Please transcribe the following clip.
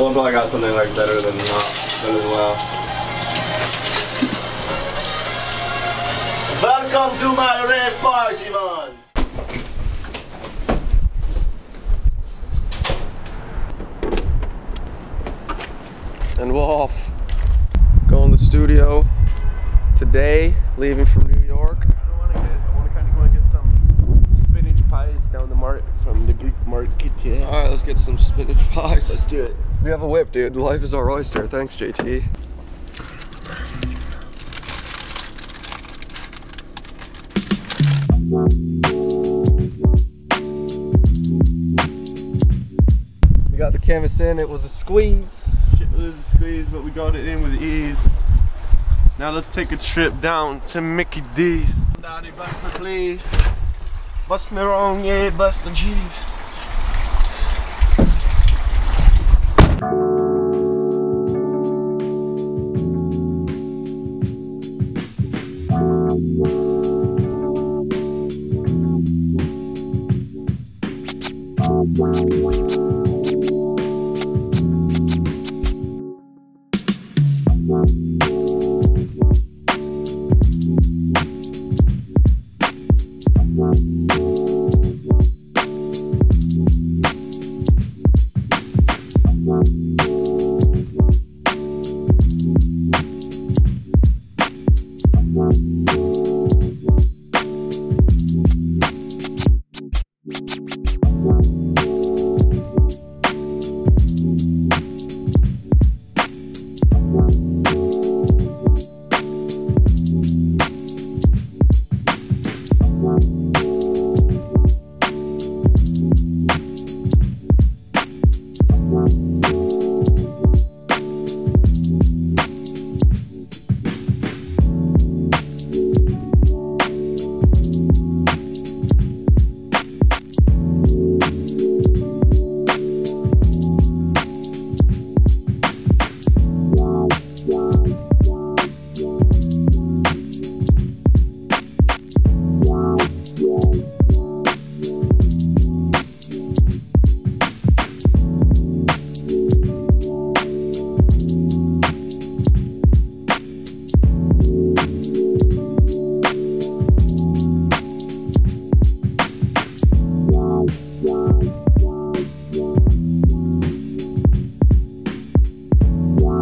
Someone probably got something like better than not Venezuela. Welcome to my red party, man. And we're off. Going to the studio today, leaving from New York. Let's get some spinach pies. Let's do it. We have a whip, dude. Life is our oyster. Thanks, JT. We got the canvas in. It was a squeeze. It was a squeeze, but we got it in with ease. Now let's take a trip down to Mickey D's. Daddy, bust me please. Bust me wrong, yeah, bust the G's. Thank